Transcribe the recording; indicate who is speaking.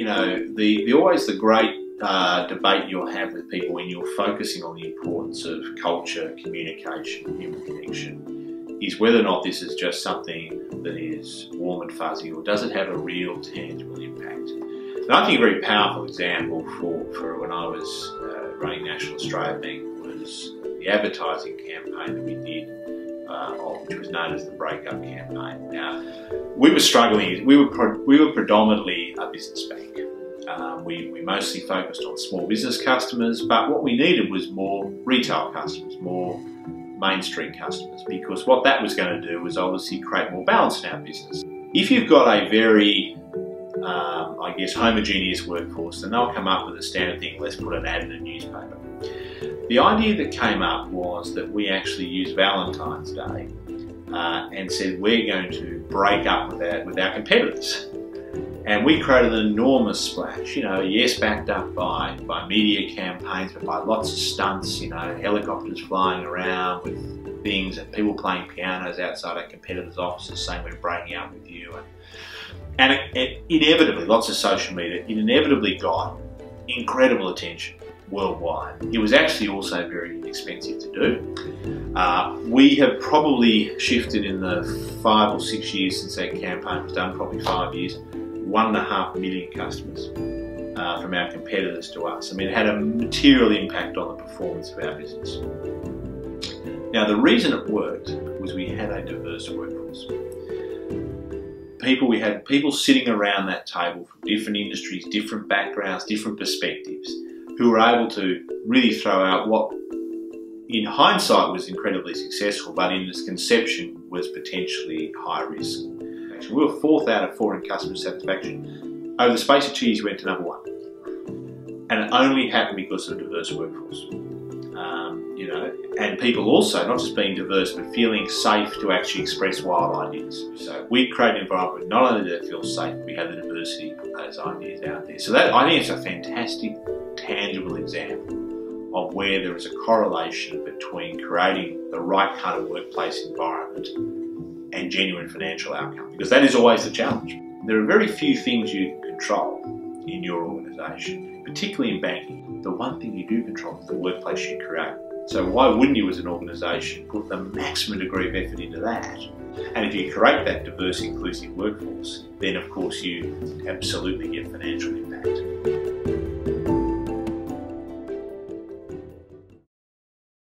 Speaker 1: you know, the, the always the great uh, debate you'll have with people when you're focusing on the importance of culture, communication, human connection, is whether or not this is just something that is warm and fuzzy or does it have a real tangible impact. And I think a very powerful example for, for when I was uh, running National Australia Bank was the advertising campaign that we did uh, which was known as the Breakup Campaign. Now, we were struggling. We were we were predominantly a business bank. Um, we, we mostly focused on small business customers, but what we needed was more retail customers, more mainstream customers, because what that was going to do was obviously create more balance in our business. If you've got a very, um, I guess, homogeneous workforce, then they'll come up with a standard thing, let's put an ad in a newspaper. The idea that came up was that we actually use Valentine's Day uh, and said we're going to break up with our, with our competitors. And we created an enormous splash, you know, yes, backed up by, by media campaigns, but by lots of stunts, you know, helicopters flying around with things and people playing pianos outside our competitors' offices saying we're breaking up with you. And, and it, it, inevitably, lots of social media, it inevitably got incredible attention worldwide. It was actually also very expensive to do. Uh, we have probably shifted in the five or six years since that campaign was done, probably five years, one and a half million customers uh, from our competitors to us. I mean, it had a material impact on the performance of our business. Now, the reason it worked was we had a diverse workforce. People, we had people sitting around that table from different industries, different backgrounds, different perspectives, who were able to really throw out what, in hindsight, was incredibly successful, but in its conception was potentially high risk. We were fourth out of four in customer satisfaction. Over the space of two years, we went to number one. And it only happened because of a diverse workforce. Um, you know, and people also not just being diverse, but feeling safe to actually express wild ideas. So we create an environment where not only do they feel safe, we have the diversity of those ideas out there. So that I think it's a fantastic, tangible example of where there is a correlation between creating the right kind of workplace environment and genuine financial outcome, because that is always the challenge. There are very few things you can control in your organisation, particularly in banking. The one thing you do control is the workplace you create. So why wouldn't you as an organisation put the maximum degree of effort into that? And if you create that diverse, inclusive workforce, then of course you absolutely get financial impact.